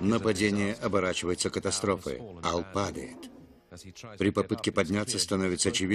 Нападение оборачивается катастрофой. Ал падает. При попытке подняться становится очевидно,